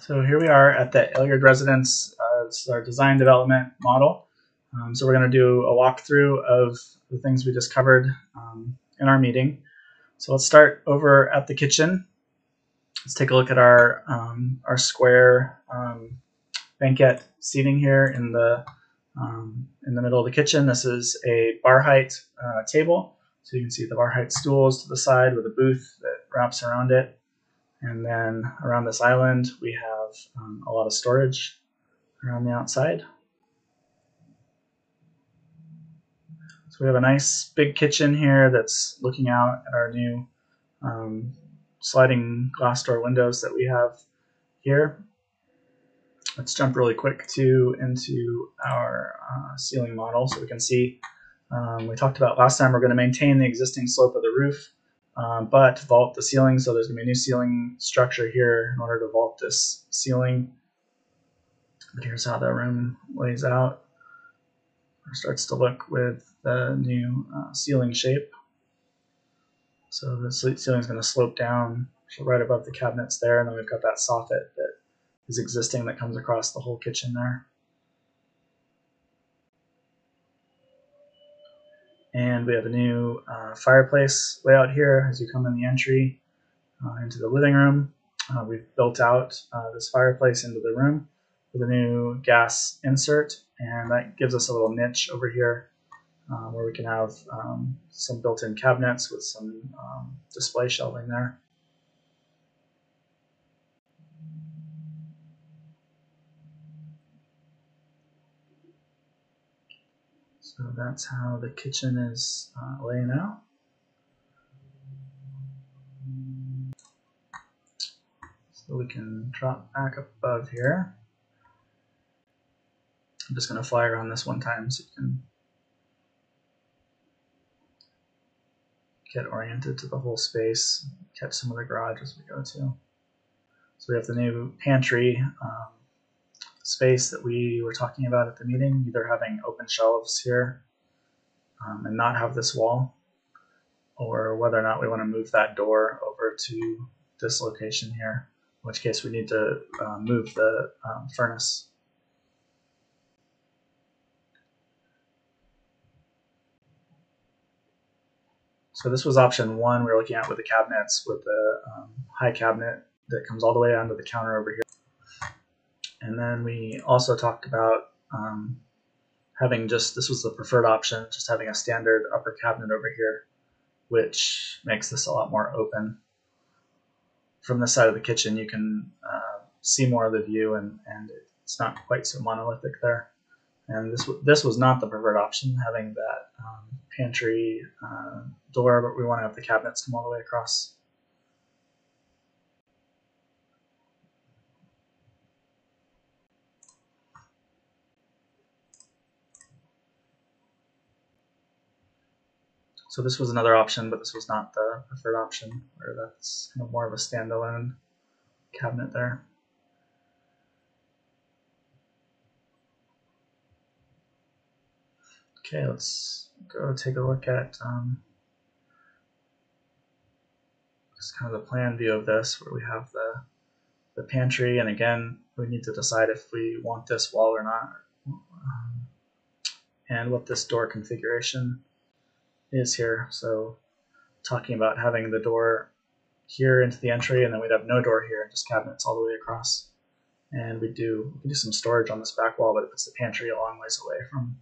So here we are at the Aylard Residence. Uh, this is our design development model. Um, so we're going to do a walkthrough of the things we just covered um, in our meeting. So let's start over at the kitchen. Let's take a look at our um, our square um, banquette seating here in the um, in the middle of the kitchen. This is a bar height uh, table. So you can see the bar height stools to the side with a booth that wraps around it. And then around this island, we have um, a lot of storage around the outside. So we have a nice big kitchen here that's looking out at our new um, sliding glass door windows that we have here. Let's jump really quick to into our uh, ceiling model so we can see. Um, we talked about last time we're going to maintain the existing slope of the roof um, but vault the ceiling. So there's going to be a new ceiling structure here in order to vault this ceiling. But here's how the room lays out. Or starts to look with the new uh, ceiling shape. So the ceiling is going to slope down right above the cabinets there, and then we've got that soffit that is existing that comes across the whole kitchen there. And we have a new uh, fireplace layout here as you come in the entry uh, into the living room. Uh, we've built out uh, this fireplace into the room with a new gas insert, and that gives us a little niche over here uh, where we can have um, some built-in cabinets with some um, display shelving there. So that's how the kitchen is uh, laying out. So we can drop back above here. I'm just going to fly around this one time so you can get oriented to the whole space, catch some of the garage as we go to. So we have the new pantry. Um, space that we were talking about at the meeting, either having open shelves here um, and not have this wall, or whether or not we want to move that door over to this location here, in which case we need to uh, move the um, furnace. So this was option one we were looking at with the cabinets, with the um, high cabinet that comes all the way onto the counter over here. And then we also talked about um, having just, this was the preferred option, just having a standard upper cabinet over here, which makes this a lot more open. From the side of the kitchen, you can uh, see more of the view and, and it's not quite so monolithic there. And this, this was not the preferred option, having that um, pantry uh, door, but we want to have the cabinets come all the way across. So this was another option, but this was not the preferred option, where that's kind of more of a standalone cabinet there. Okay, let's go take a look at um, just kind of the plan view of this, where we have the the pantry, and again, we need to decide if we want this wall or not, um, and what this door configuration is here. So talking about having the door here into the entry, and then we'd have no door here, just cabinets all the way across. And we do we can do some storage on this back wall, but it puts the pantry a long ways away from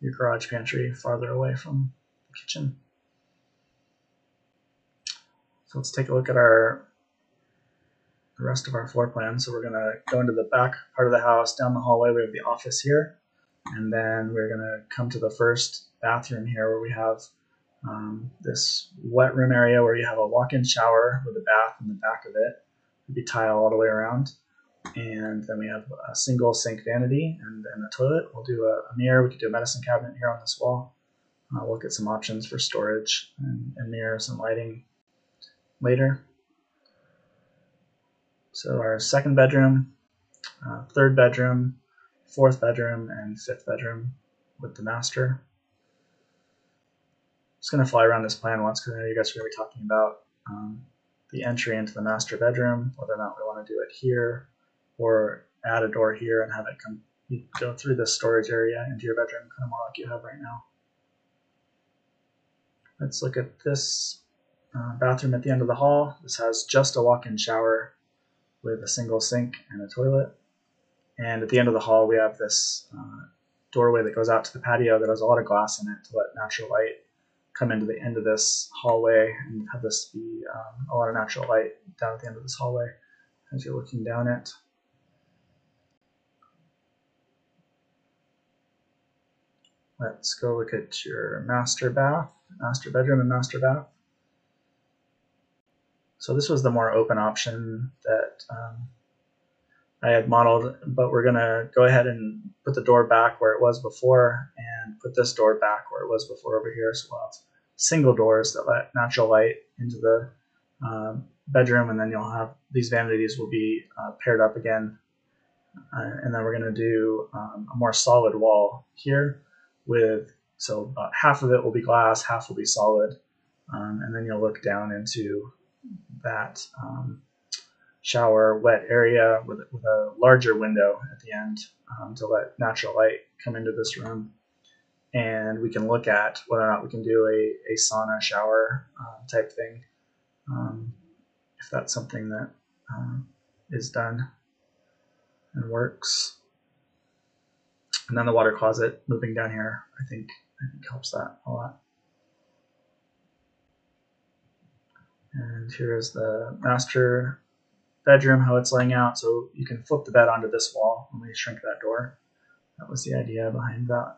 your garage pantry, farther away from the kitchen. So let's take a look at our the rest of our floor plan. So we're gonna go into the back part of the house, down the hallway. We have the office here, and then we're gonna come to the first bathroom here, where we have um, this wet room area where you have a walk-in shower with a bath in the back of it. It'd be tile all the way around. And then we have a single sink vanity and, and a toilet. We'll do a, a, mirror. We could do a medicine cabinet here on this wall. Uh, we'll get some options for storage and, and mirrors and lighting later. So our second bedroom, uh, third bedroom, fourth bedroom, and fifth bedroom with the master just going to fly around this plan once because I know you guys are going to be talking about um, the entry into the master bedroom, whether or not we want to do it here or add a door here and have it come go through the storage area into your bedroom, kind of more like you have right now. Let's look at this uh, bathroom at the end of the hall. This has just a walk-in shower with a single sink and a toilet. And at the end of the hall, we have this uh, doorway that goes out to the patio that has a lot of glass in it to let natural light come into the end of this hallway and have this be um, a lot of natural light down at the end of this hallway as you're looking down it. Let's go look at your master bath, master bedroom and master bath. So this was the more open option that um, I had modeled, but we're gonna go ahead and put the door back where it was before and put this door back where it was before over here. So we'll have single doors that let natural light into the um, bedroom and then you'll have these vanities will be uh, paired up again. Uh, and then we're gonna do um, a more solid wall here with, so about half of it will be glass, half will be solid. Um, and then you'll look down into that um, shower wet area with, with a larger window at the end um, to let natural light come into this room. And we can look at whether or not we can do a, a sauna shower uh, type thing, um, if that's something that um, is done and works. And then the water closet moving down here, I think, I think helps that a lot. And here is the master bedroom, how it's laying out. So you can flip the bed onto this wall when we shrink that door. That was the idea behind that.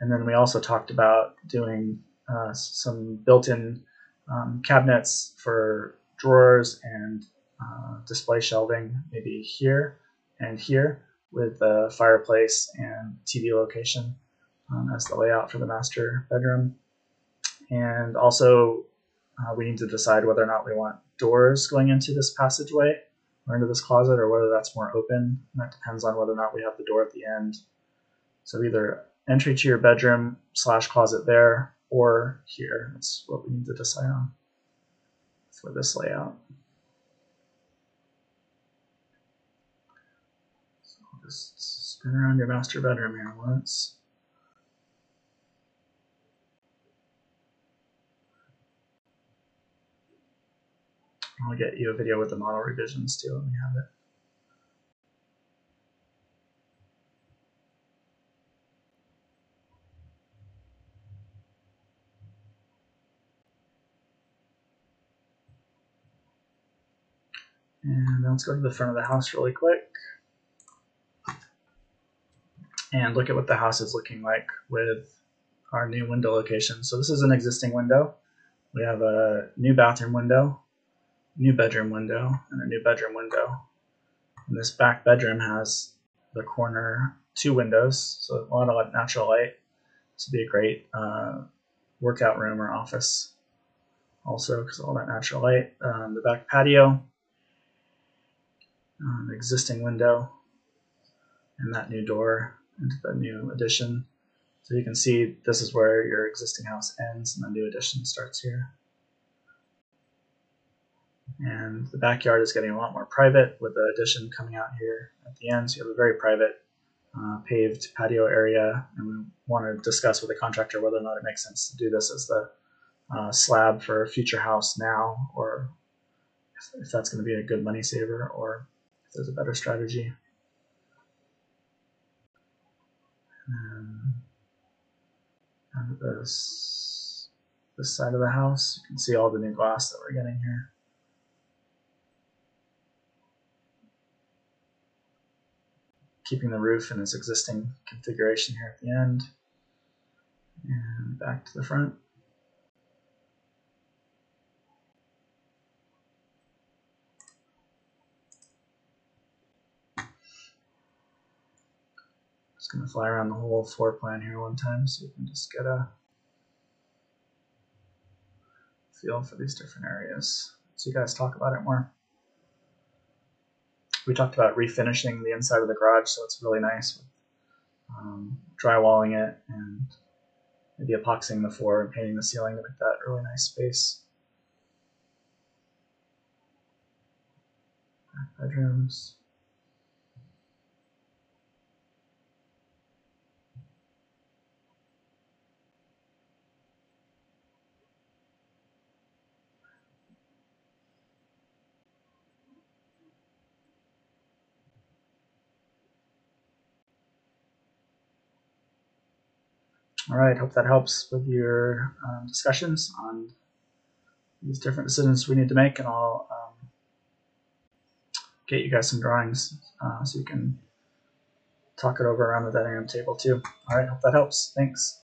And then we also talked about doing uh, some built-in um, cabinets for drawers and uh, display shelving, maybe here and here with the fireplace and TV location um, as the layout for the master bedroom. And also uh, we need to decide whether or not we want doors going into this passageway or into this closet or whether that's more open. And that depends on whether or not we have the door at the end. So either entry to your bedroom slash closet there or here. That's what we need to decide on for this layout. So just spin around your master bedroom here once. I'll get you a video with the model revisions too. Let me have it. And let's go to the front of the house really quick. And look at what the house is looking like with our new window location. So this is an existing window. We have a new bathroom window new bedroom window and a new bedroom window. And this back bedroom has the corner two windows, so a lot of natural light. This would be a great uh, workout room or office also because all that natural light. Um, the back patio, um, existing window, and that new door into the new addition. So you can see this is where your existing house ends and the new addition starts here and the backyard is getting a lot more private with the addition coming out here at the end. So you have a very private uh, paved patio area, and we want to discuss with the contractor whether or not it makes sense to do this as the uh, slab for a future house now, or if, if that's going to be a good money saver, or if there's a better strategy. And this this side of the house, you can see all the new glass that we're getting here. Keeping the roof in its existing configuration here at the end. And back to the front. Just going to fly around the whole floor plan here one time so you can just get a feel for these different areas. So you guys talk about it more we talked about refinishing the inside of the garage, so it's really nice. Um, drywalling it and maybe epoxying the floor and painting the ceiling to make that really nice space. Bedrooms. All right, hope that helps with your um, discussions on these different decisions we need to make, and I'll um, get you guys some drawings uh, so you can talk it over around the dining room table too. All right, hope that helps. Thanks.